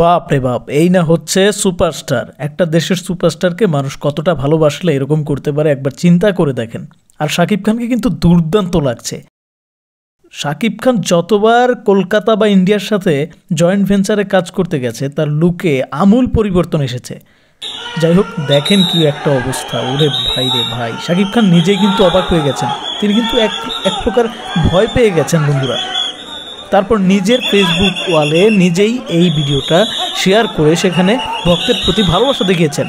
বাপ রে বাপ, এই না হচ্ছে সুপারস্টার। একটা দেশের সুপারস্টারকে মানুষ কতটা ভালোবাসলে এরকম করতে পারে, একবার চিন্তা করে দেখেন। আর শাকিব খানকে কিন্তু দুর্দান্ত লাগছে। শাকিব খান যতবার কলকাতা বা ইন্ডিয়ার সাথে জয়েন্ট ভেঞ্চারে কাজ করতে গেছে, তার লুকে আমূল পরিবর্তন এসেছে। যাই হোক, দেখেন কি একটা অবস্থা। ওরে ভাই রে ভাই, শাকিব খান নিজেই কিন্তু অবাক হয়ে গেছেন। তিনি কিন্তু এক এক প্রকার ভয় পেয়ে গেছেন বন্ধুরা। তারপর নিজের ফেসবুক ওয়ালে নিজেই এই ভিডিওটা শেয়ার করে সেখানে ভক্তের প্রতি ভালোবাসা দেখিয়েছেন।